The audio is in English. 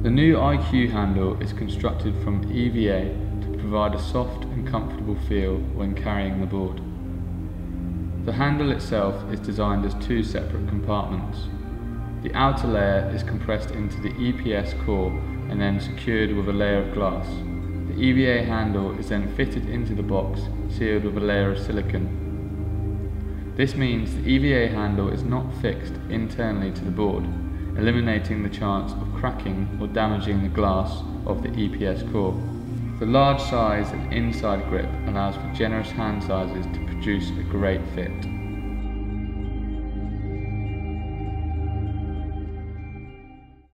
The new IQ handle is constructed from EVA to provide a soft and comfortable feel when carrying the board. The handle itself is designed as two separate compartments. The outer layer is compressed into the EPS core and then secured with a layer of glass. The EVA handle is then fitted into the box, sealed with a layer of silicon. This means the EVA handle is not fixed internally to the board, eliminating the chance of cracking or damaging the glass of the EPS core. The large size and inside grip allows for generous hand sizes to produce a great fit.